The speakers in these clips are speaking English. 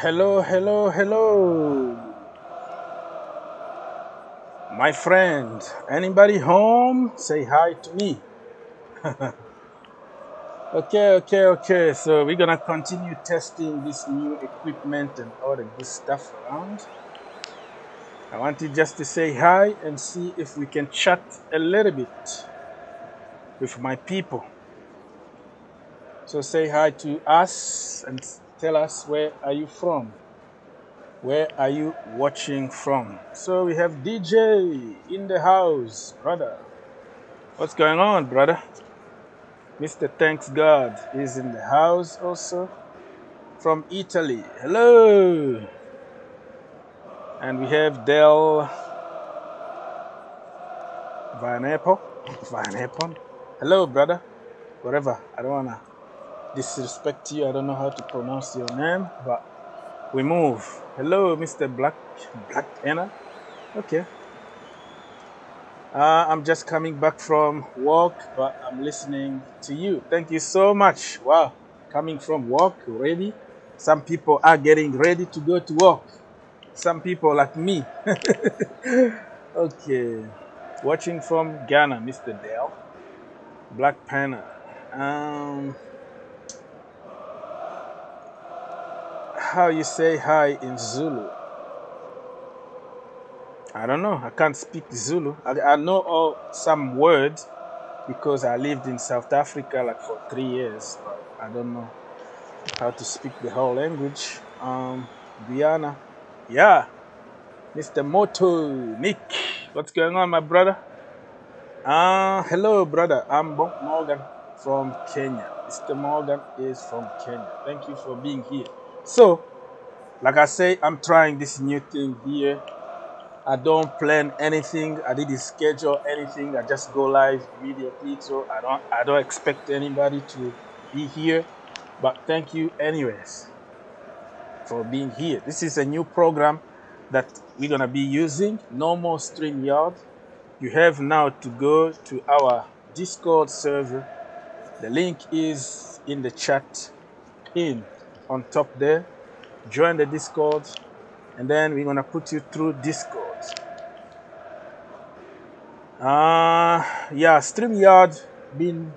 Hello, hello, hello. My friend, anybody home? Say hi to me. Okay, okay, okay. So we're gonna continue testing this new equipment and all the good stuff around. I want you just to say hi and see if we can chat a little bit with my people. So say hi to us and tell us where are you from? Where are you watching from? So we have DJ in the house, brother. What's going on, brother? Mr. Thanks God is in the house also from Italy. Hello. And we have Del Van Apple. Van Apple. Hello, brother. Whatever. I don't wanna disrespect you. I don't know how to pronounce your name, but we move. Hello, Mr. Black Black Anna. Okay. Uh, I'm just coming back from work, but I'm listening to you. Thank you so much. Wow, coming from work already. Some people are getting ready to go to work. Some people like me. okay, watching from Ghana, Mr. Dale. Black Panther. Um, how you say hi in Zulu? I don't know. I can't speak Zulu. I, I know all some words because I lived in South Africa like for three years, but I don't know how to speak the whole language. Um, Guyana, yeah, Mr. Moto, Nick, what's going on, my brother? Uh, hello, brother. I'm Bob Morgan from Kenya. Mr. Morgan is from Kenya. Thank you for being here. So, like I say, I'm trying this new thing here. I don't plan anything. I didn't schedule anything. I just go live immediately. So I don't I don't expect anybody to be here. But thank you anyways for being here. This is a new program that we're gonna be using. No more StreamYard. You have now to go to our Discord server. The link is in the chat pin on top there. Join the Discord and then we're gonna put you through Discord. Uh yeah, StreamYard been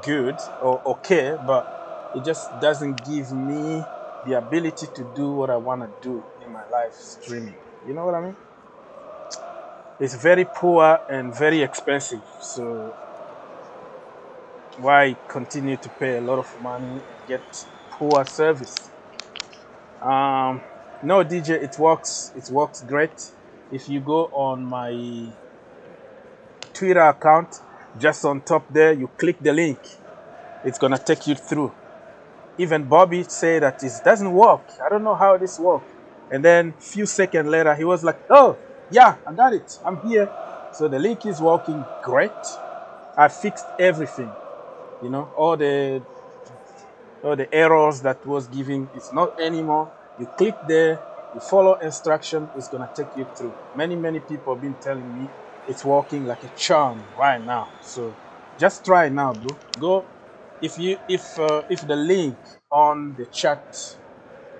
good or okay, but it just doesn't give me the ability to do what I wanna do in my live streaming. You know what I mean? It's very poor and very expensive. So why continue to pay a lot of money and get poor service? Um, no, DJ, it works. It works great. If you go on my Twitter account, just on top there, you click the link. It's gonna take you through. Even Bobby said that it doesn't work. I don't know how this works. And then few seconds later, he was like, "Oh, yeah, I got it. I'm here." So the link is working great. I fixed everything. You know, all the all the errors that was giving it's not anymore. You click there you follow instruction it's gonna take you through. Many many people have been telling me it's working like a charm right now. So just try now bro. Go if you if uh, if the link on the chat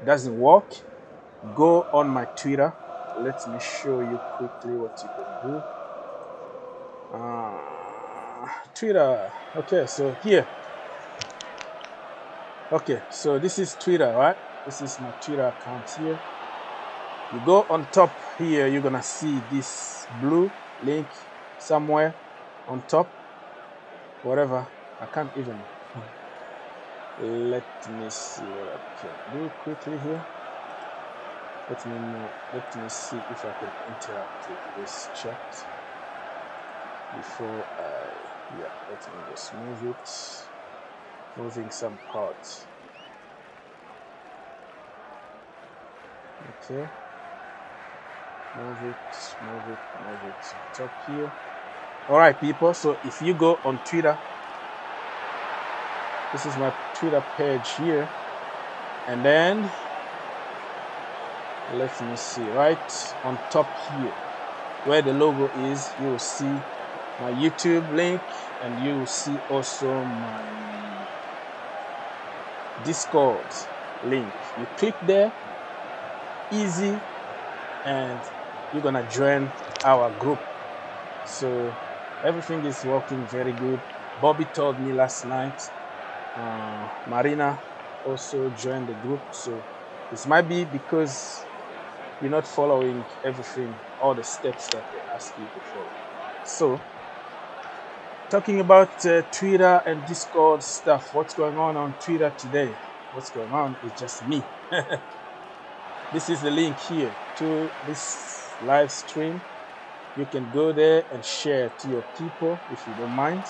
doesn't work go on my twitter. Let me show you quickly what you can do. Uh, twitter okay so here Okay, so this is Twitter, right? This is my Twitter account here. You go on top here, you're gonna see this blue link somewhere on top. Whatever. I can't even. Let me see what I can do quickly here. Let me know. Let me see if I can interact with this chat before I. Yeah, let me just move it. Moving some parts. Okay. Move it, move it, move it. Top here. Alright, people. So if you go on Twitter, this is my Twitter page here. And then let me see, right on top here, where the logo is, you will see my YouTube link and you will see also my Discord link. You click there easy and you're gonna join our group. So everything is working very good. Bobby told me last night uh, marina also joined the group. So this might be because you're not following everything all the steps that they ask you to follow so talking about uh, twitter and discord stuff. What's going on on twitter today? What's going on is just me. This is the link here to this live stream. You can go there and share to your people if you don't mind.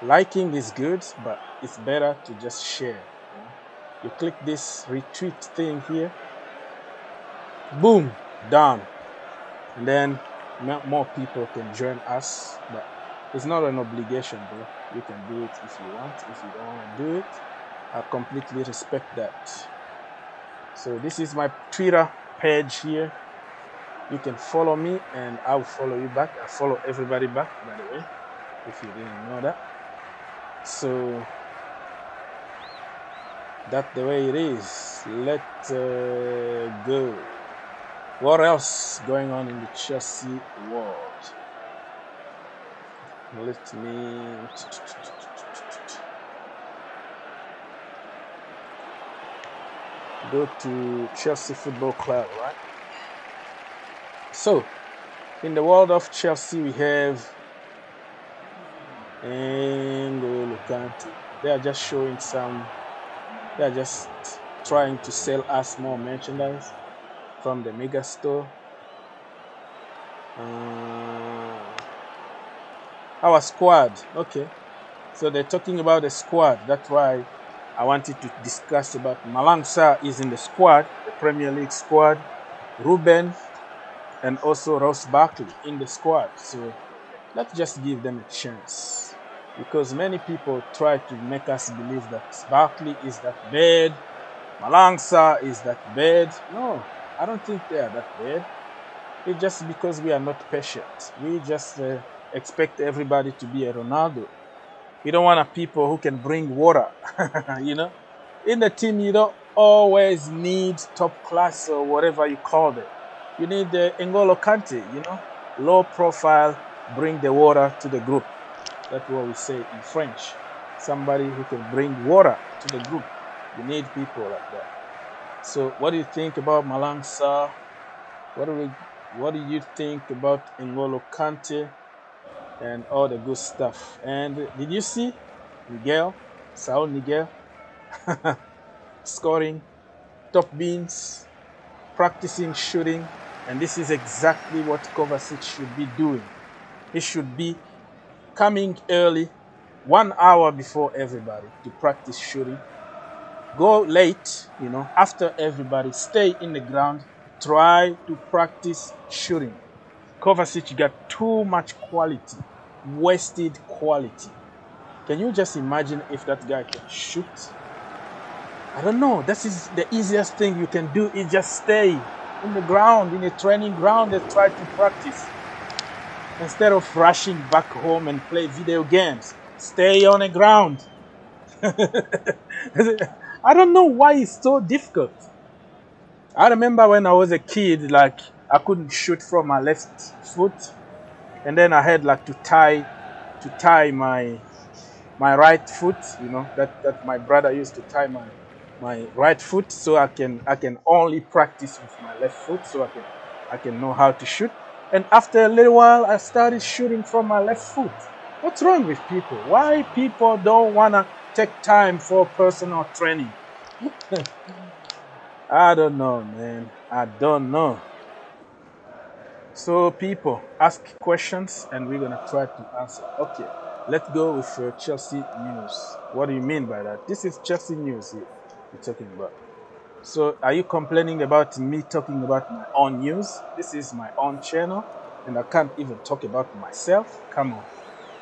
Liking is good but it's better to just share. You, you click this retweet thing here. Boom done. And then more people can join us but it's not an obligation bro you can do it if you want if you don't want to do it i completely respect that so this is my twitter page here you can follow me and I'll follow you back. I follow everybody back, by the way, if you didn't know that. So that's the way it is. Let's uh, go. What else going on in the Chelsea world? Let me. Go to Chelsea Football Club, right? So, in the world of Chelsea, we have N'Golo Kante. They are just showing some, they are just trying to sell us more merchandise from the mega store. Uh, our squad, okay. So they're talking about the squad. That's why I wanted to discuss about Malang Sarr is in the squad, the Premier League squad. Ruben and also Ross Barkley in the squad. So let's just give them a chance. Because many people try to make us believe that Barkley is that bad, Malang Sarr is that bad. No, I don't think they are that bad. It's just because we are not patient. We just uh, expect everybody to be a Ronaldo. We don't want a people who can bring water, you know. In the team, you don't always need top class or whatever you call it. You need the N'Golo Kante, you know, low profile, bring the water to the group. That's what we say in French. Somebody who can bring water to the group. You need people like that. So, what do you think about Malang? What do we, what do you think about N'Golo Kante and all the good stuff? And did you see Niguez, Saul Niguez, scoring top beans, practicing shooting and this is exactly what Kovacic should be doing. He should be coming early, one hour before everybody to practice shooting. Go late, you know, after everybody. Stay in the ground. Try to practice shooting. Kovacic got too much quality, wasted quality. Can you just imagine if that guy can shoot? I don't know. This is the easiest thing you can do is just stay in the ground, in a training ground and try to practice. Instead of rushing back home and play video games, stay on the ground. I don't know why it's so difficult. I remember when I was a kid, like I couldn't shoot from my left foot, and then I had like to tie, to tie my, my right foot. You know that that my brother used to tie my my right foot so I can I can only practice with my left foot so I can I can know how to shoot. And after a little while I started shooting from my left foot. What's wrong with people? Why people don't wanna take time for personal training? I don't know, man. I don't know. So people ask questions and we're gonna try to answer. Okay, let's go with uh, Chelsea news. What do you mean by that? This is Chelsea news here you're talking about. So are you complaining about me talking about my own news? This is my own channel and I can't even talk about myself? Come on.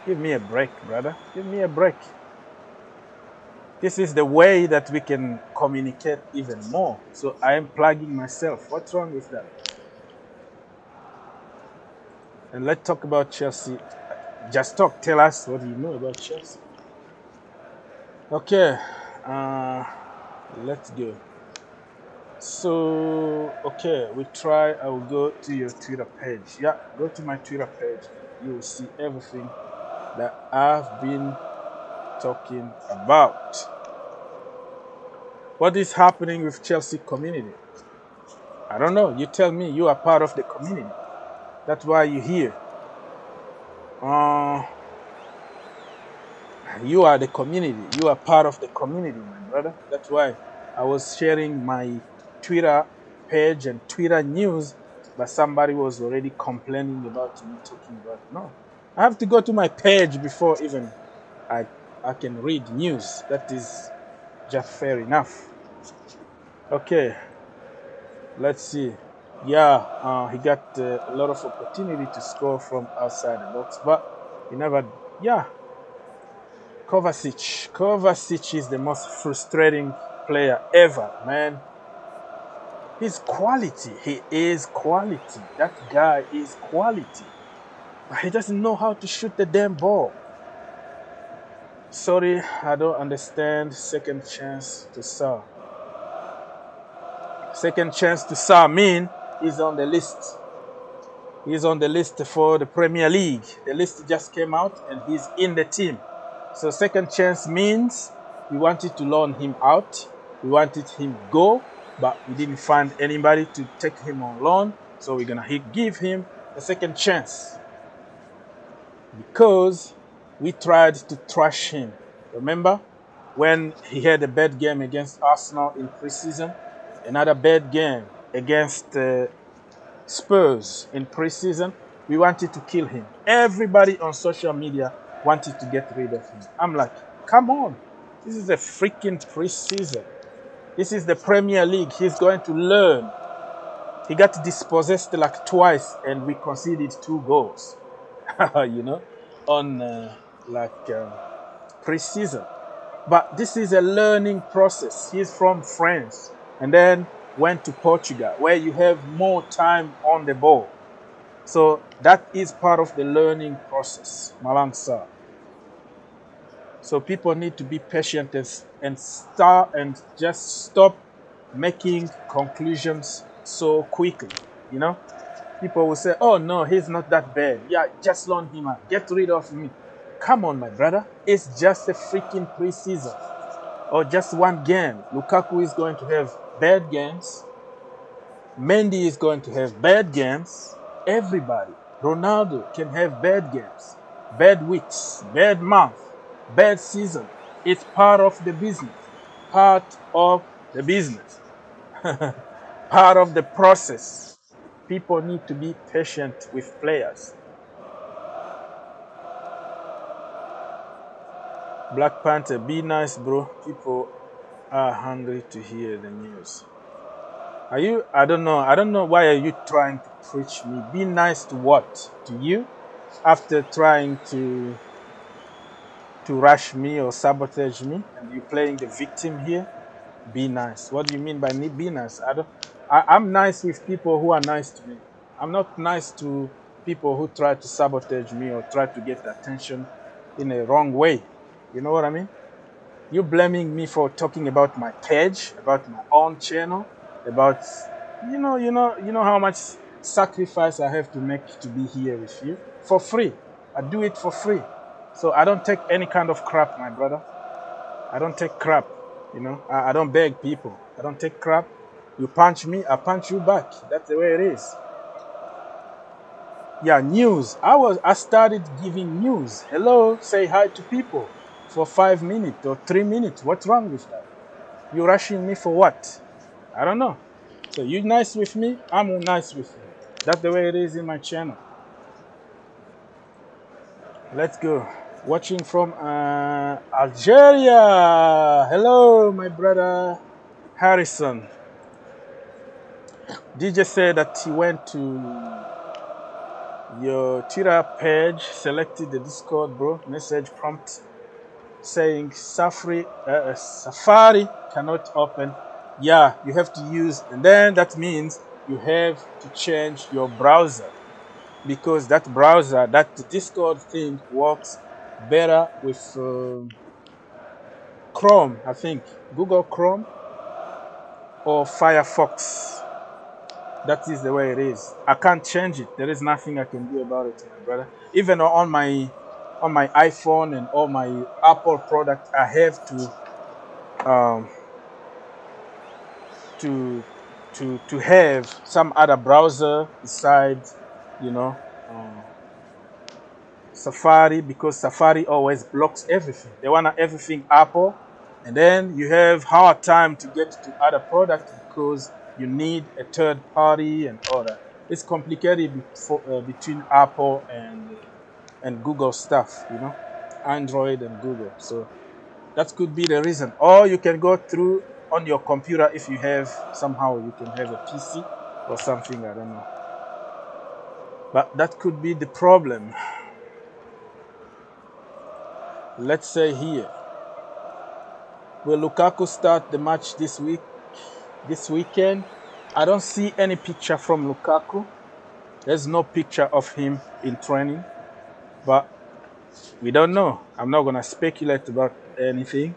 Give me a break, brother. Give me a break. This is the way that we can communicate even more. So I am plugging myself. What's wrong with that? And let's talk about Chelsea. Just talk. Tell us what you know about Chelsea. Okay. Uh, let's go So, okay, we try. I will go to your Twitter page. Yeah, go to my Twitter page. You will see everything that I've been talking about. What is happening with Chelsea community? I don't know. You tell me. You are part of the community. That's why you're here. Uh, you are the community. You are part of the community, my brother. That's why I was sharing my Twitter page and Twitter news, but somebody was already complaining about me talking about no. I have to go to my page before even I I can read news. That is just fair enough. Okay, let's see. Yeah, uh, he got uh, a lot of opportunity to score from outside the box, but he never. Yeah, Kovacic. Kovacic is the most frustrating player ever, man. His quality. He is quality. That guy is quality. But he doesn't know how to shoot the damn ball. Sorry, I don't understand second chance to Sarr. Second chance to Sarr mean he's on the list. He's on the list for the Premier League. The list just came out and he's in the team. So second chance means we wanted to loan him out. We wanted him go, but we didn't find anybody to take him on loan. So we're gonna give him a second chance because we tried to trash him. Remember when he had a bad game against Arsenal in preseason, another bad game against uh, Spurs in preseason. We wanted to kill him. Everybody on social media wanted to get rid of him. I'm like, come on, this is a freaking preseason. This is the Premier League. He's going to learn. He got dispossessed like twice, and we conceded two goals. you know, on uh, like uh, preseason. But this is a learning process. He's from France and then went to Portugal, where you have more time on the ball. So that is part of the learning process, Malang Sarr. So people need to be patient and, and start and just stop making conclusions so quickly. You know, people will say, "Oh no, he's not that bad. Yeah, just loan him out. Get rid of me." Come on, my brother. It's just a freaking preseason or just one game. Lukaku is going to have bad games. Mendy is going to have bad games. Everybody, Ronaldo can have bad games, bad weeks, bad month, bad season. It's part of the business. Part of the business. part of the process. People need to be patient with players. Black Panther, be nice, bro. People are hungry to hear the news. Are you? I don't know. I don't know. Why are you trying to preach me? Be nice to what? To you? After trying to to rush me or sabotage me, and you playing the victim here? Be nice. What do you mean by me? Be nice. I don't. I, I'm nice with people who are nice to me. I'm not nice to people who try to sabotage me or try to get attention in a wrong way. You know what I mean? You blaming me for talking about my page, about my own channel, about you know, you know, you know how much sacrifice I have to make to be here with you for free. I do it for free. So I don't take any kind of crap, my brother. I don't take crap. You know, I, I don't beg people. I don't take crap. You punch me, I punch you back. That's the way it is. Yeah, news. I was I started giving news. Hello, say hi to people for five minutes or three minutes. What's wrong with that? You're rushing me for what? I don't know. So you nice with me, I'm nice with you. That's the way it is in my channel. Let's go. Watching from uh, Algeria. Hello, my brother Harrison. DJ said that he went to your Twitter page, selected the Discord, bro. Message prompt saying Safari, uh, Safari cannot open. Yeah, you have to use, and then that means you have to change your browser because that browser, that Discord thing works better with uh, Chrome, I think. Google Chrome. or Firefox. That is the way it is. I can't change it. There is nothing I can do about it, brother. Even on my on my iPhone and all my Apple products, I have to um, to to to have some other browser besides, you know, um, Safari because Safari always blocks everything. They want everything Apple, and then you have hard time to get to other products because you need a third party and all that. It's complicated before, uh, between Apple and and Google stuff, you know, Android and Google. So that could be the reason. Or you can go through on your computer if you have somehow you can have a PC or something. I don't know. But that could be the problem. Let's say here. Will Lukaku start the match this week? This weekend? I don't see any picture from Lukaku. There's no picture of him in training. But we don't know. I'm not gonna speculate about anything.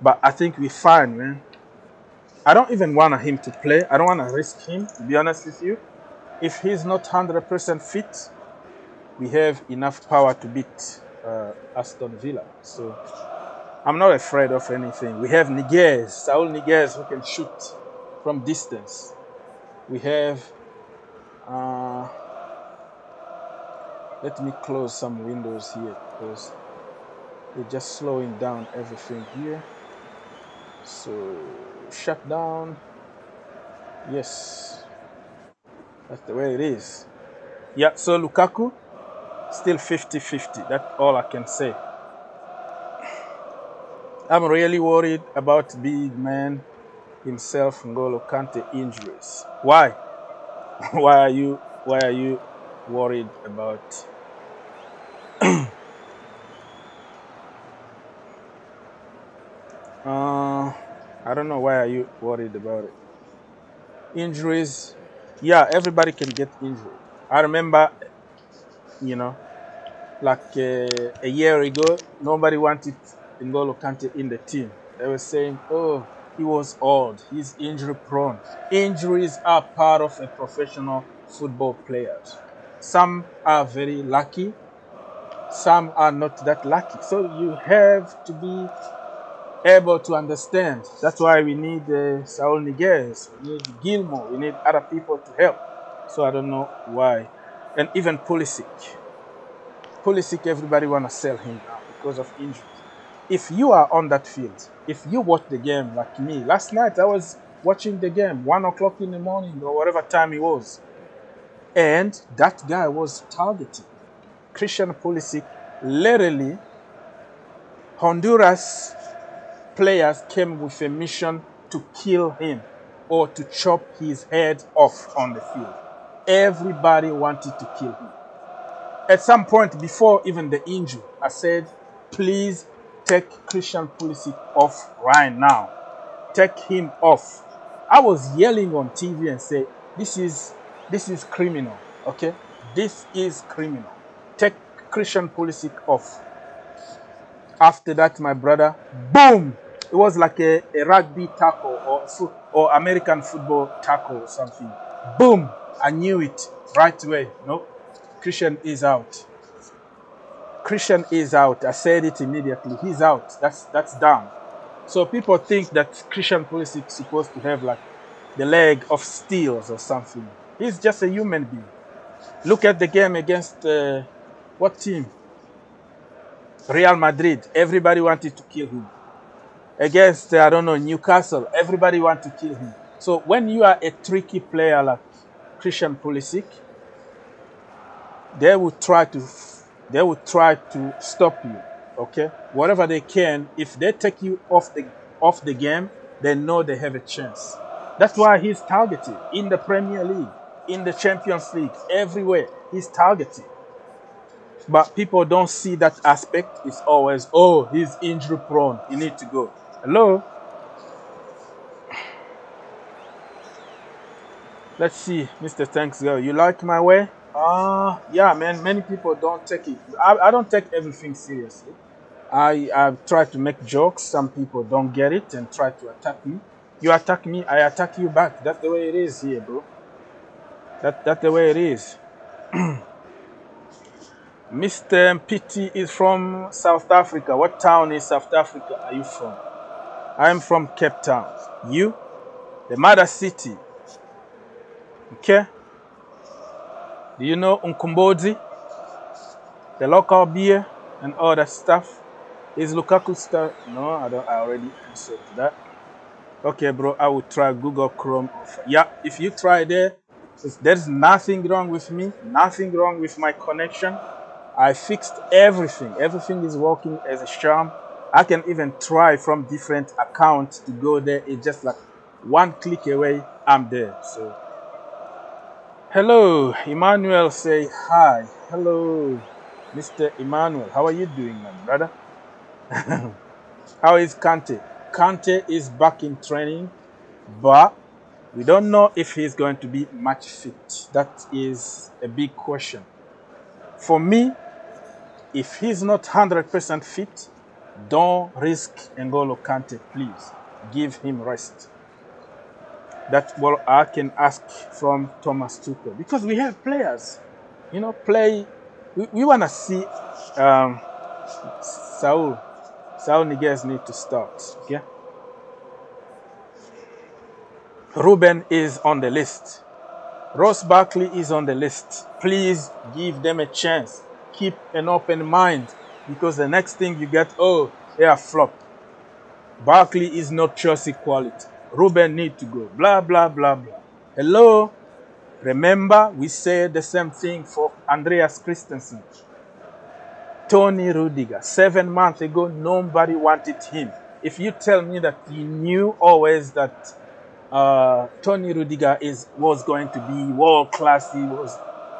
But I think we're fine, man. I don't even want him to play. I don't want to risk him, to be honest with you. If he's not 100% fit, we have enough power to beat uh, Aston Villa. So I'm not afraid of anything. We have Niguez, Saul Niguez, who can shoot from distance. We have. Uh, let me close some windows here because they're just slowing down everything here. So shut down. Yes, that's the way it is. Yeah, so Lukaku still 50 50. That's all I can say. I'm really worried about big man himself N'Golo Kante injuries. Why? why are you why are you worried about don't know why are you worried about it. Injuries, yeah, everybody can get injured. I remember, you know, like uh, a year ago, nobody wanted N'Golo Kante in the team. They were saying, oh, he was old, he's injury prone. Injuries are part of a professional football player. Some are very lucky, some are not that lucky. So you have to be able to understand. That's why we need uh, Saul Niguez, we need Gilmore, we need other people to help. So I don't know why. And even Pulisic. Pulisic, everybody want to sell him now because of injuries. If you are on that field, if you watch the game like me, last night I was watching the game, 1 o'clock in the morning or whatever time it was. And that guy was targeted. Christian Pulisic literally Honduras players came with a mission to kill him or to chop his head off on the field. Everybody wanted to kill him. At some point before even the injury, I said, please take Christian Pulisic off right now. Take him off. I was yelling on TV and say, this is this is criminal. Okay? This is criminal. Take Christian Pulisic off. After that, my brother, boom, it was like a, a rugby tackle or or American football tackle or something. Boom! I knew it right away. No, Christian is out. Christian is out. I said it immediately. He's out. That's that's down. So people think that Christian Pulisic is supposed to have like the leg of steel or something. He's just a human being. Look at the game against uh, what team? Real Madrid. Everybody wanted to kill him against, I don't know, Newcastle. Everybody want to kill him. So when you are a tricky player like Christian Pulisic, they will try to they will try to stop you. Okay, whatever they can. If they take you off the off the game, they know they have a chance. That's why he's targeted in the Premier League, in the Champions League, everywhere. He's targeted. But people don't see that aspect. It's always, oh, he's injury prone. He need to go. Hello? Let's see, Mr. Thanks Girl. You like my way? Uh yeah, man. Many people don't take it. I, I don't take everything seriously. I I try to make jokes. Some people don't get it and try to attack me. You attack me, I attack you back. That's the way it is here, bro. That that's the way it is. Mr. PT is from South Africa. What town in South Africa are you from? I am from Cape Town. You? The mother city. Okay? Do you know Umqombothi? The local beer and all that stuff? Is Lukaku star? No, I don't. I already answered that. Okay, bro. I will try Google Chrome. Yeah, if you try there, there's nothing wrong with me. Nothing wrong with my connection. I fixed everything. Everything is working as a charm. I can even try from different accounts to go there. It's just like one click away, I'm there. So, hello, Emmanuel. Say hi. Hello, Mr. Emmanuel. How are you doing, my brother? How is Kante? Kante is back in training, but we don't know if he's going to be match fit. That is a big question. For me, if he's not 100% fit, don't risk N'Golo Kante, please. Give him rest. That's what I can ask from Thomas Tuchel because we have players, you know, play. We, we want to see um, Saul. Saul Niguez need to start. Okay. Ruben is on the list. Ross Barkley is on the list. Please give them a chance keep an open mind because the next thing you get, oh, they are flop. Barkley is not Chelsea quality. Ruben need to go. Blah, blah, blah, blah. Hello? Remember, we said the same thing for Andreas Christensen. Tony Rudiger. Seven months ago, nobody wanted him. If you tell me that you knew always that uh, Tony Rudiger is was going to be world class, he was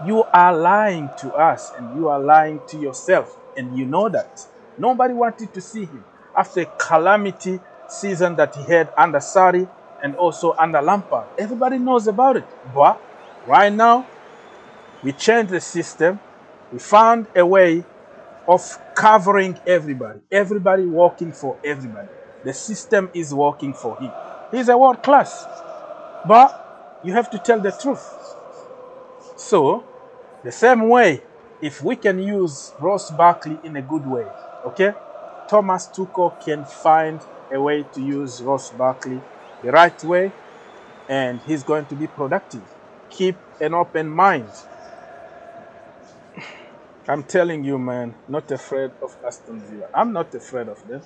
you are lying to us and you are lying to yourself. And you know that. Nobody wanted to see him. After a calamity season that he had under Sarri and also under Lampard, everybody knows about it. But right now, we changed the system. We found a way of covering everybody. Everybody working for everybody. The system is working for him. He's a world class. But you have to tell the truth. So, the same way, if we can use Ross Barkley in a good way, okay, Thomas Tuchel can find a way to use Ross Barkley the right way, and he's going to be productive. Keep an open mind. I'm telling you, man, not afraid of Aston Villa. I'm not afraid of them.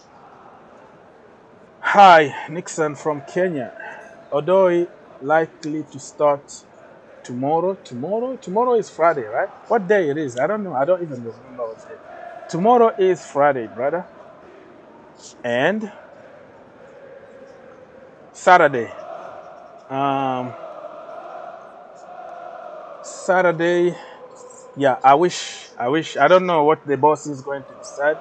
Hi, Nixon from Kenya. Odoi likely to start tomorrow. Tomorrow? Tomorrow is Friday, right? What day it is? I don't know. I don't even remember what day. Tomorrow is Friday, brother. And Saturday. Um Saturday. Yeah, I wish I wish I don't know what the boss is going to decide,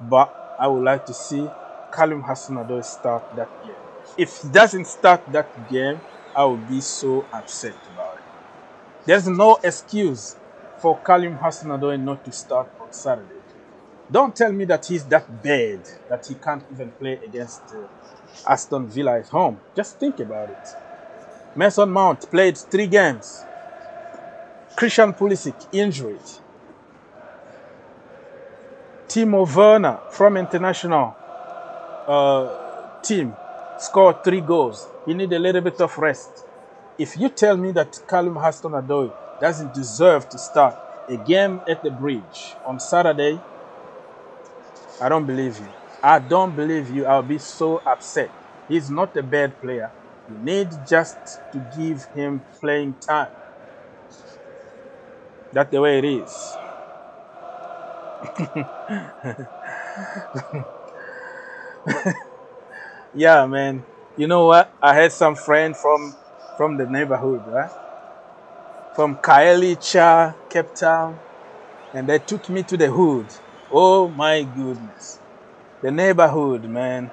but I would like to see Karim Hudson-Odoi start that game. If he doesn't start that game, I will be so upset about. There's no excuse for Karim Hudson-Odoi not to start on Saturday. Don't tell me that he's that bad that he can't even play against uh, Aston Villa at home. Just think about it. Mason Mount played three games. Christian Pulisic injured. Timo Werner from international uh, team scored three goals. He need a little bit of rest. If you tell me that Callum Hudson-Odoi doesn't deserve to start a game at the bridge on Saturday, I don't believe you. I don't believe you. I'll be so upset. He's not a bad player. You need just to give him playing time. That's the way it is. yeah, man. You know what? I had some friend from from the neighborhood, right? From Khayelitsha, Cape Town, and they took me to the hood. Oh my goodness. The neighborhood, man.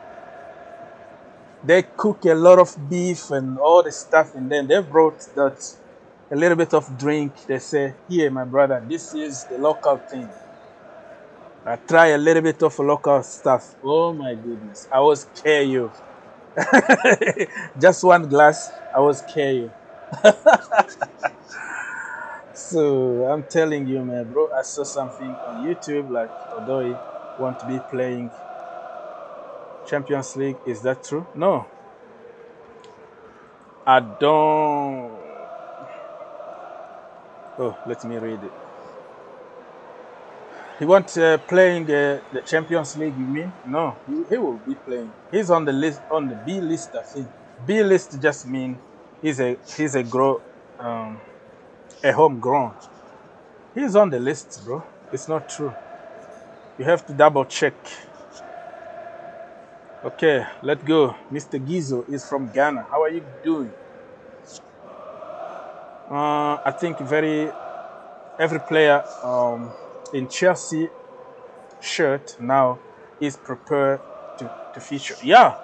They cook a lot of beef and all the stuff, and then they brought that a little bit of drink. They say, Here, my brother, this is the local thing. I try a little bit of local stuff. Oh my goodness. I was KO. Just one glass, I was KO. so I'm telling you, man, bro, I saw something on YouTube like Odoi want to be playing Champions League. Is that true? No. I don't. Oh, let me read it. He wants uh, playing the, the Champions League. You mean? No, he, he will be playing. He's on the list on the B list. I think B list just mean he's a he's a grow um, a homegrown. He's on the list, bro. It's not true. You have to double check. Okay, let's go. Mr. Gizo is from Ghana. How are you doing? Uh, I think very every player um, in Chelsea shirt now is prepared to, to feature. Yeah,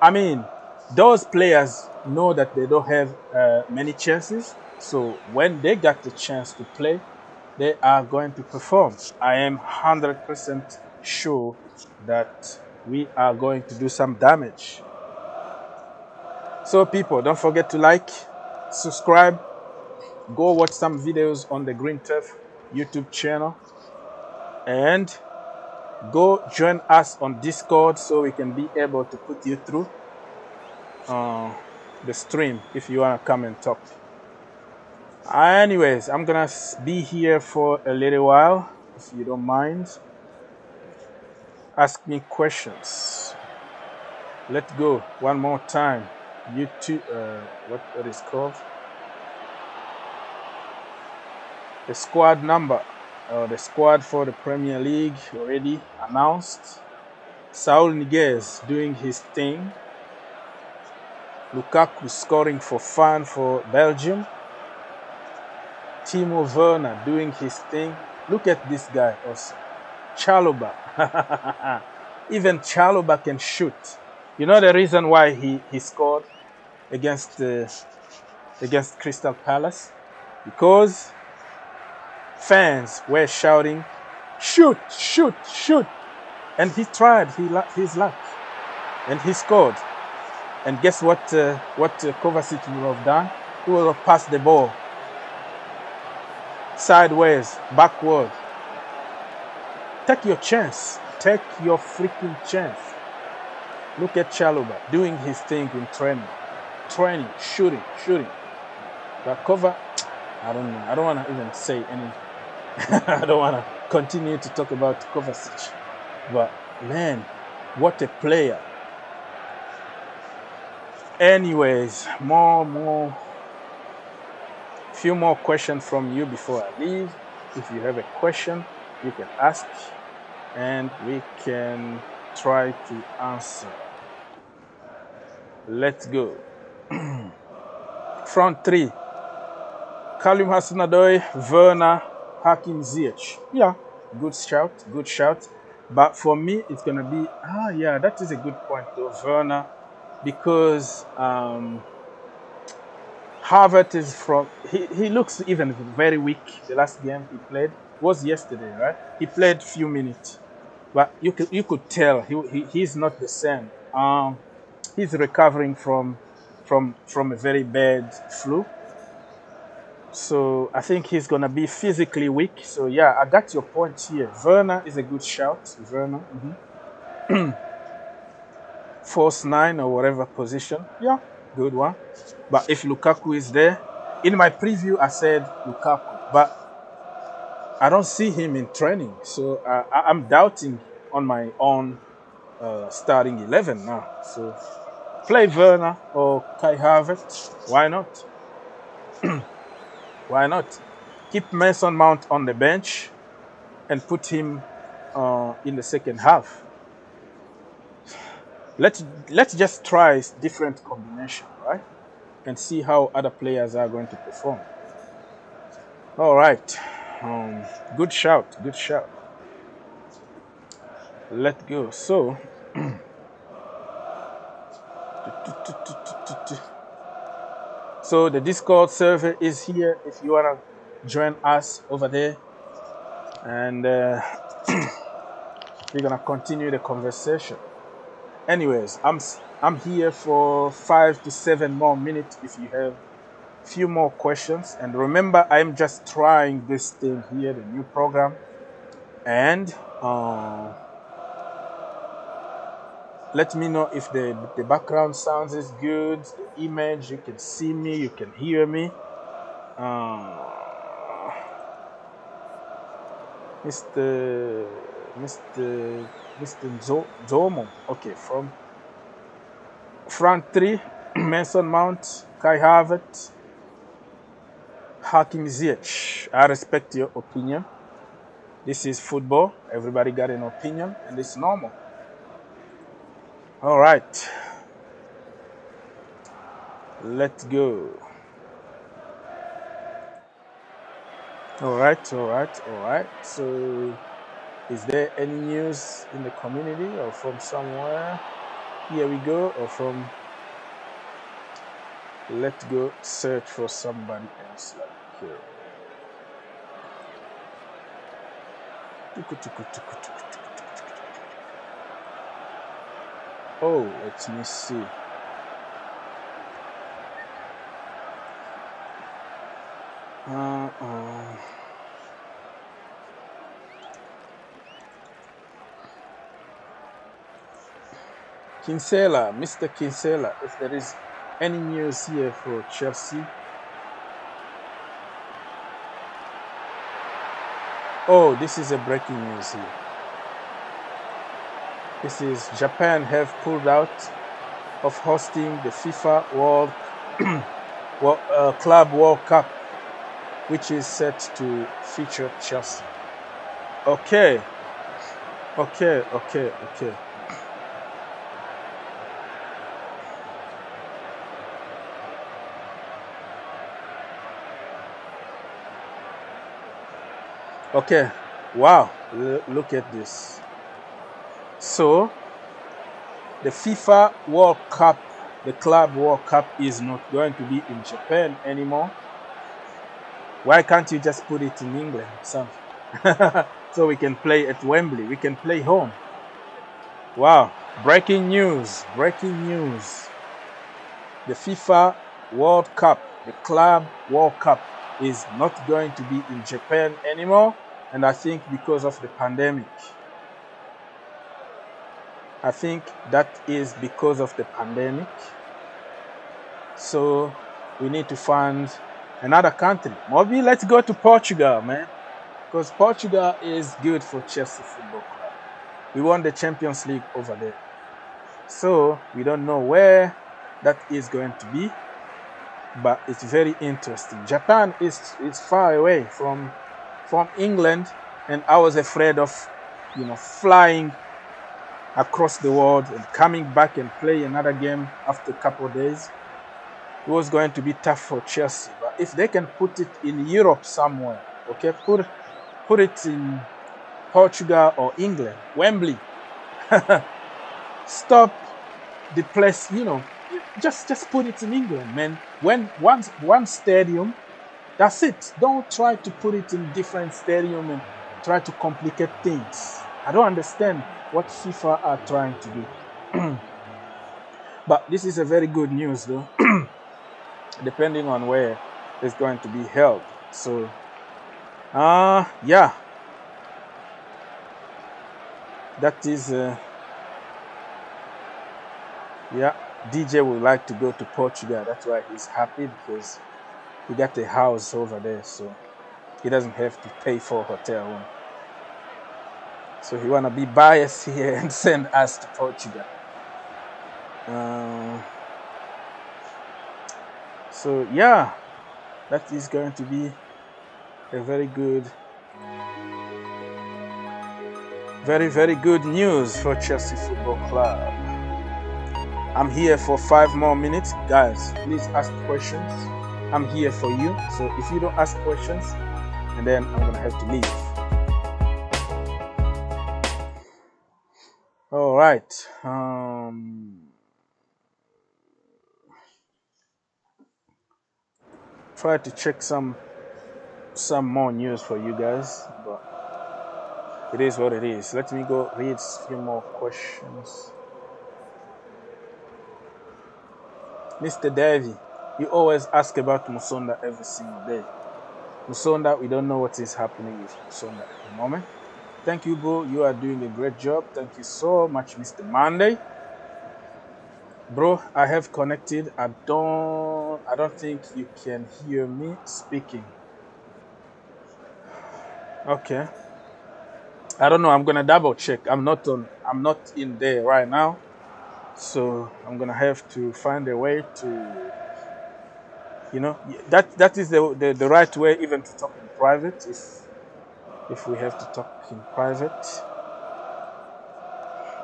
I mean, those players know that they don't have uh, many chances. So when they got the chance to play, they are going to perform. I am 100% sure that we are going to do some damage. So people, don't forget to like, subscribe, go watch some videos on the Green Turf YouTube channel and go join us on Discord so we can be able to put you through uh, the stream if you want to come and talk. Anyways, I'm gonna be here for a little while if you don't mind. Ask me questions. Let's go one more time. YouTube, uh, what what is called? The squad number uh, the squad for the Premier League already announced. Saul Niguez doing his thing. Lukaku scoring for fun for Belgium. Timo Werner doing his thing. Look at this guy also. Chalobah. Even Chalobah can shoot. You know the reason why he, he scored against uh, against Crystal Palace? Because fans were shouting, shoot, shoot, shoot. And he tried he, his luck. And he scored. And guess what, uh, what uh, Kovacic would have done? He would have passed the ball sideways, backward. Take your chance. Take your freaking chance. Look at Chalobah doing his thing in training. Training, shooting, shooting. But cover, I don't know. I don't want to even say anything. I don't want to continue to talk about Kovacic, but man, what a player. Anyways, more, more, few more questions from you before I leave. If you have a question, you can ask and we can try to answer. Let's go. Front three. Callum Hudson-Odoi, Werner, Hakim Ziyech. Yeah, good shout, good shout. But for me, it's going to be, ah, yeah, that is a good point, though, Werner, because um, Havertz is from, he, he looks even very weak. The last game he played was yesterday, right? He played few minutes, but you could, you could tell he, he, he's not the same. Um, he's recovering from, from, from a very bad flu so I think he's going to be physically weak. So yeah, I got your point here. Werner is a good shout. Werner. Mm-hmm. False nine or whatever position. Yeah, good one. But if Lukaku is there, in my preview I said Lukaku, but I don't see him in training. So uh, I'm doubting on my own uh, starting 11 now. So play Werner or Kai Havertz. Why not? Why not? Keep Mason Mount on the bench and put him uh, in the second half. Let's let's just try different combination, right? And see how other players are going to perform. All right. Um, good shout. Good shout. Let's go. So. So the Discord server is here if you wanna join us over there, and uh, we're gonna continue the conversation. Anyways, I'm I'm here for five to seven more minutes if you have a few more questions. And remember, I'm just trying this thing here, the new program. And uh, let me know if the, the background sounds is good, image, you can see me, you can hear me. Mr. Mr. Mr. Zomo, okay, from front three, Mason Mount, Kai Havertz, Hakim Ziyech. I respect your opinion. This is football. Everybody got an opinion, and it's normal. All right. Let's go. All right, all right, all right. So, is there any news in the community or from somewhere? Here we go, or from. Let's go search for somebody else. Like here. Oh, let me see. Uh, uh. Kinsella, Mr. Kinsella, if there is any news here for Chelsea. Oh, this is a breaking news here. This is Japan have pulled out of hosting the FIFA World uh, Club World Cup, which is set to feature Chelsea. Okay, okay, okay, okay. Okay, wow, L- look at this. So, the FIFA World Cup, the Club World Cup is not going to be in Japan anymore. Why can't you just put it in England? So, so we can play at Wembley, we can play home. Wow, breaking news, breaking news. The FIFA World Cup, the Club World Cup is not going to be in Japan anymore. And I think because of the pandemic. I think that is because of the pandemic. So we need to find another country. Maybe let's go to Portugal, man. Because Portugal is good for Chelsea Football Club. We won the Champions League over there. So we don't know where that is going to be but it's very interesting. Japan is is far away from from England, and I was afraid of, you know, flying across the world and coming back and play another game after a couple of days. It was going to be tough for Chelsea, but if they can put it in Europe somewhere, okay, put put it in Portugal or England, Wembley. Stop the place, you know, just just put it in England, man. When one one stadium, that's it. Don't try to put it in different stadium and try to complicate things. I don't understand what FIFA are trying to do. but this is a very good news, though. Depending on where it's going to be held. So, uh yeah, that is uh, yeah. DJ would like to go to Portugal. That's why he's happy because he got a house over there, so he doesn't have to pay for hotel room. So he wanna be biased here and send us to Portugal. Um, so yeah, that is going to be a very good, very very good news for Chelsea Football Club. I'm here for five more minutes. Guys, please ask questions. I'm here for you. So if you don't ask questions, and then I'm gonna have to leave. All right. Um, try to check some some more news for you guys, but it is what it is. Let me go read a few more questions. Mr. Davy, you always ask about Musonda every single day. Musonda, we don't know what is happening with Musonda at the moment. Thank you, bro. You are doing a great job. Thank you so much, Mr. Monday. Bro, I have connected. I don't I don't think you can hear me speaking. Okay. I don't know. I'm gonna double check. I'm not on I'm not in there right now. So I'm gonna have to find a way to you know that that is the, the, the right way even to talk in private if if we have to talk in private.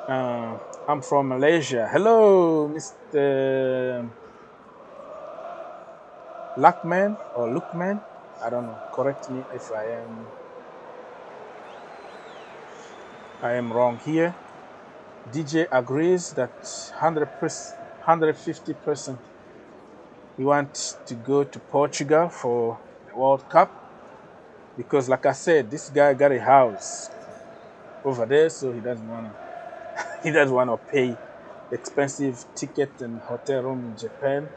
Uh, I'm from Malaysia. Hello, Mr. Luckman or Lookman. I don't know. Correct me if I am I am wrong here. DJ agrees that 100 150% he wants to go to Portugal for the World Cup because like I said, this guy got a house over there so he doesn't he doesn't wanna pay expensive ticket and hotel room in Japan.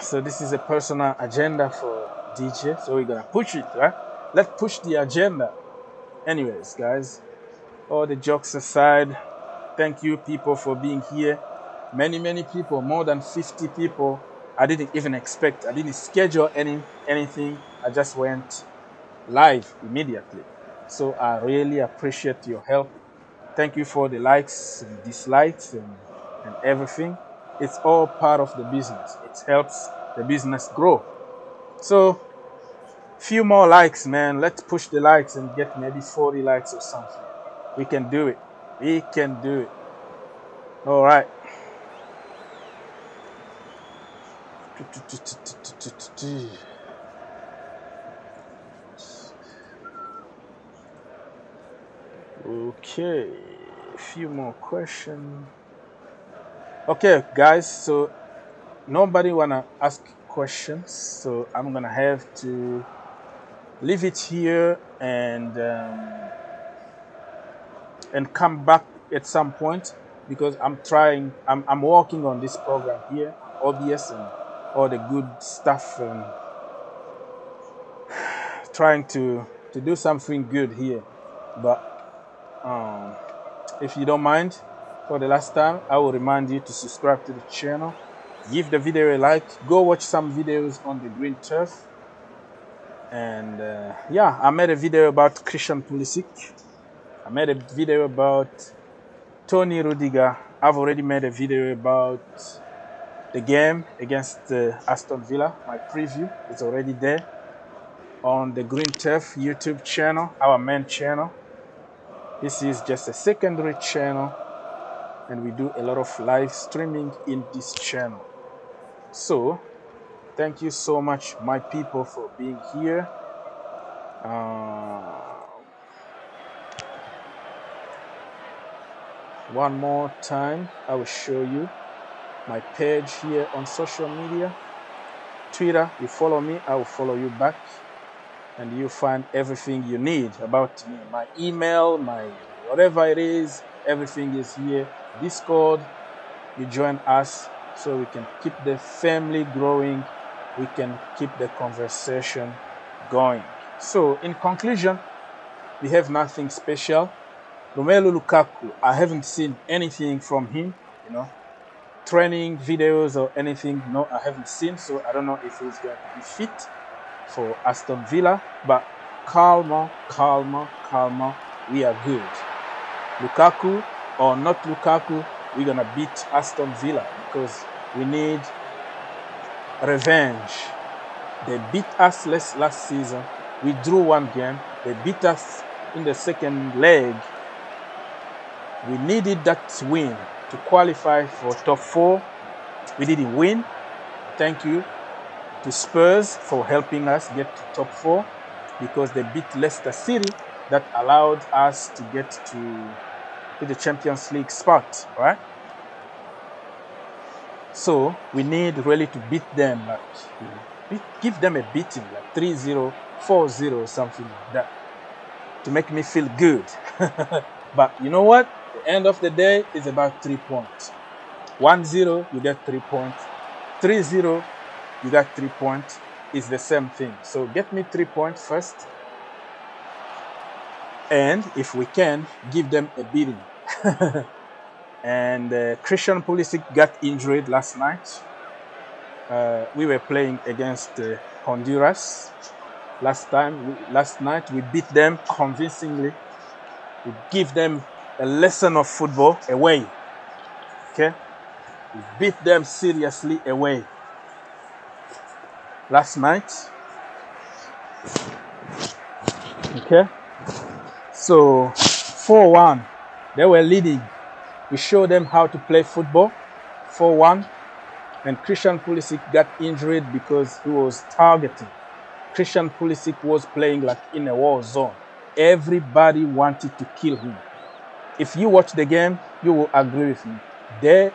So this is a personal agenda for DJ, so we're gonna push it, right? Let's push the agenda. Anyways, guys, all the jokes aside, thank you people for being here. Many, many people, more than 50 people. I didn't even expect. I didn't schedule any anything. I just went live immediately. So I really appreciate your help. Thank you for the likes and dislikes and, and everything. It's all part of the business. It helps the business grow. So few more likes, man. Let's push the likes and get maybe 40 likes or something. We can do it. We can do it. All right. Okay, a few more questions. Okay, guys, so nobody wanna ask questions, so I'm gonna have to leave it here and um, and come back at some point because I'm trying, I'm, I'm working on this program here, OBS and all the good stuff and trying to to do something good here. But um, if you don't mind, for the last time, I will remind you to subscribe to the channel, give the video a like, go watch some videos on the green turf. And uh, yeah, I made a video about Christian Pulisic. I made a video about Tony Rudiger. I've already made a video about the game against uh, Aston Villa. My preview is already there on the Green Turf YouTube channel, our main channel. This is just a secondary channel and we do a lot of live streaming in this channel. So, thank you so much, my people, for being here. Uh, one more time, I will show you my page here on social media. Twitter, you follow me, I will follow you back and you find everything you need about me. My email, my whatever it is, everything is here. Discord, you join us so we can keep the family growing. We can keep the conversation going. So, in conclusion, we have nothing special. Romelu Lukaku, I haven't seen anything from him, you know, training videos or anything. No, I haven't seen, so I don't know if he's going to be fit for Aston Villa, but calma, calma, calma, we are good. Lukaku or not Lukaku, we're gonna beat Aston Villa because we need revenge. They beat us last, last season. We drew one game. They beat us in the second leg. We needed that win to qualify for top four. We didn't win. Thank you to Spurs for helping us get to top four because they beat Leicester City that allowed us to get to, to the Champions League spot, right? So we need really to beat them, like beat, give them a beating, like 3-0, 4-0, something like that, to make me feel good. but you know what? The end of the day is about three points. 1-0, you get three points. 3-0, you got three points. It's the same thing. So get me three points first. And if we can, give them a beating. and uh, Christian Pulisic got injured last night. Uh, we were playing against uh, Honduras last time. We, last night we beat them convincingly. We give them a lesson of football away. Okay, we beat them seriously away last night. Okay, so 4 1, they were leading. We showed them how to play football 4 1, and Christian Pulisic got injured because he was targeting. Christian Pulisic was playing like in a war zone. Everybody wanted to kill him. If you watch the game, you will agree with me. They,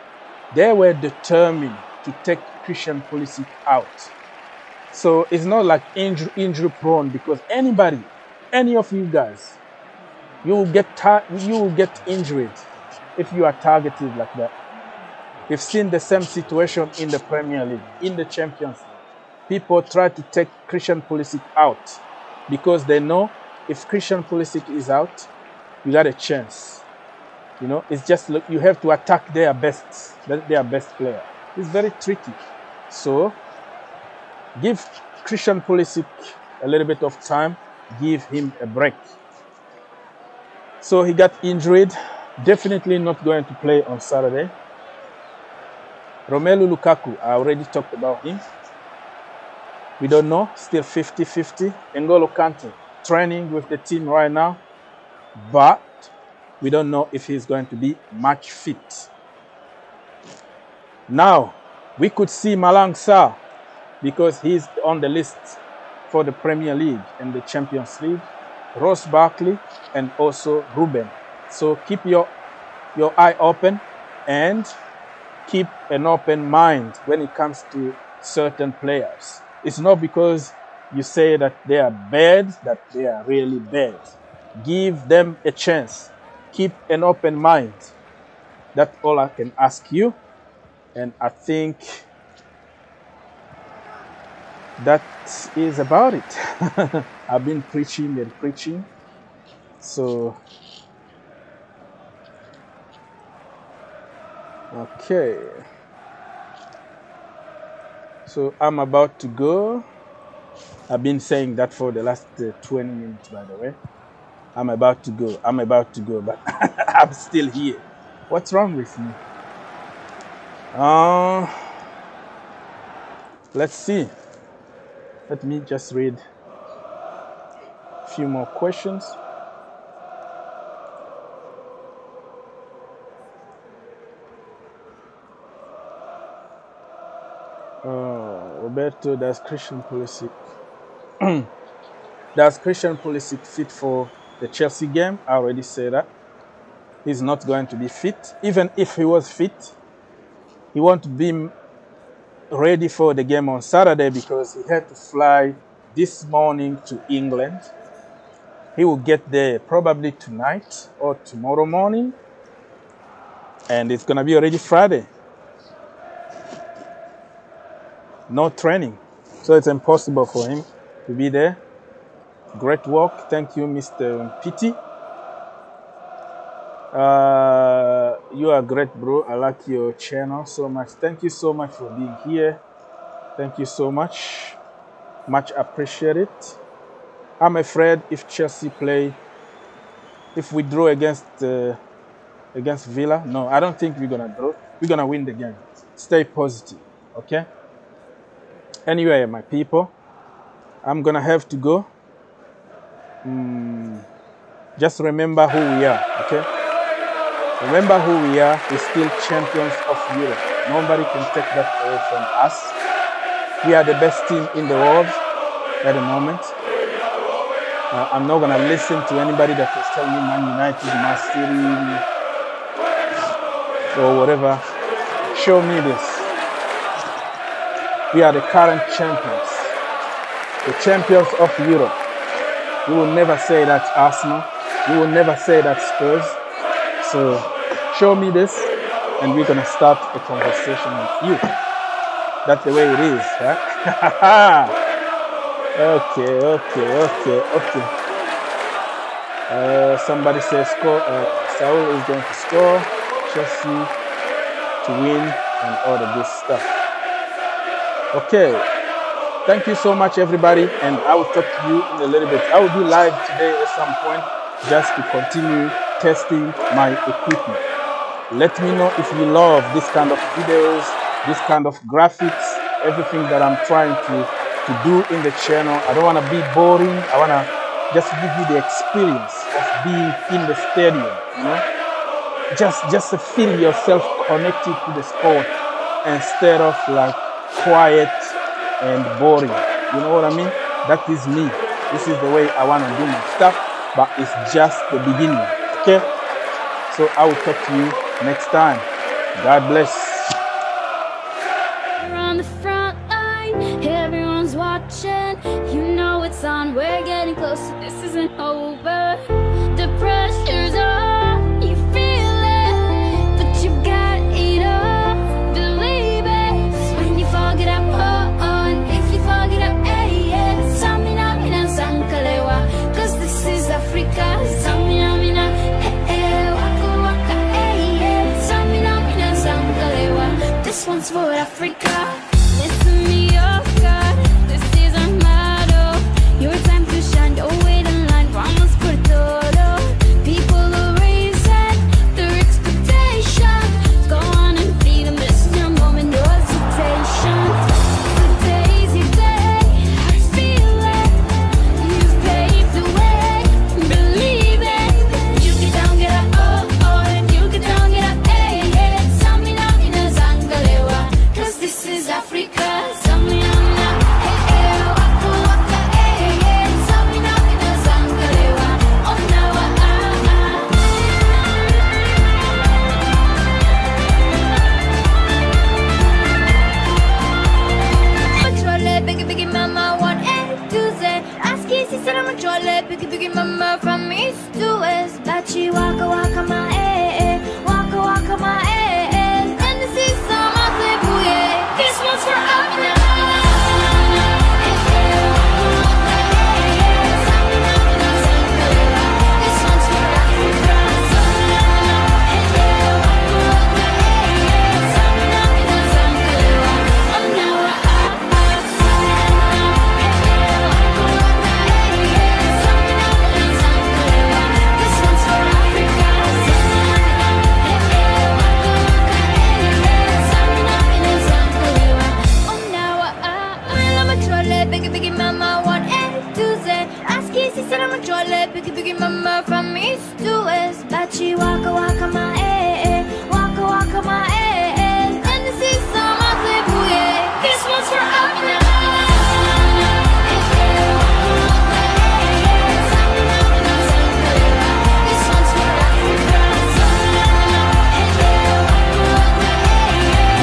they were determined to take Christian Pulisic out. So it's not like injury, injury prone because anybody, any of you guys, you will get tar- you will get injured if you are targeted like that. We've seen the same situation in the Premier League, in the Champions League. People try to take Christian Pulisic out because they know if Christian Pulisic is out, you got a chance. You know, it's just look, you have to attack their best, their best player. It's very tricky. So, give Christian Pulisic a little bit of time. Give him a break. So he got injured. Definitely not going to play on Saturday. Romelu Lukaku, I already talked about him. We don't know, still 50 50. N'Golo Kante training with the team right now, but we don't know if he's going to be match fit. Now, we could see Malang Sarr because he's on the list for the Premier League and the Champions League, Ross Barkley, and also Ruben. So keep your, your eye open and keep an open mind when it comes to certain players. It's not because you say that they are bad that they are really bad. Give them a chance. Keep an open mind. That's all I can ask you. And I think that is about it. I've been preaching and preaching. So, okay. So, I'm about to go. I've been saying that for the last uh, 20 minutes, by the way. I'm about to go. I'm about to go, but I'm still here. What's wrong with me? Uh, let's see. Let me just read a few more questions. Uh, Roberto, does Christian Pulisic does Christian Pulisic fit for the Chelsea game? I already said that. He's not going to be fit. Even if he was fit, he won't be ready for the game on Saturday because he had to fly this morning to England. He will get there probably tonight or tomorrow morning. And it's going to be already Friday. No training. So it's impossible for him to be there. Great work. Thank you, Mr. Pity. Uh, you are great, bro. I like your channel so much. Thank you so much for being here. Thank you so much. Much appreciated. I'm afraid if Chelsea play, if we draw against uh, against Villa, no, I don't think we're gonna draw. We're gonna win the game. Stay positive, okay? Anyway, my people, I'm gonna have to go. Mm, just remember who we are, okay? Remember who we are. We're still champions of Europe. Nobody can take that away from us. We are the best team in the world at the moment. Uh, I'm not gonna listen to anybody that is telling me Man United, Man City, or whatever. Show me this. We are the current champions, the champions of Europe. We will never say that Arsenal. We will never say that Spurs. So show me this, and we're gonna start a conversation with you. That's the way it is. Huh? okay, okay, okay, okay. Uh, somebody says score. Uh, Saul is going to score. Chelsea to win and all of this stuff. Okay. Thank you so much, everybody. And I will talk to you in a little bit. I will be live today at some point just to continue testing my equipment. Let me know if you love this kind of videos, this kind of graphics, everything that I'm trying to, to do in the channel. I don't want to be boring. I want to just give you the experience of being in the stadium, you know? Just, just to feel yourself connected to the sport instead of like quiet and boring. You know what I mean? That is me. This is the way I want to do my stuff, but it's just the beginning. Okay? So I will talk to you next time. God bless.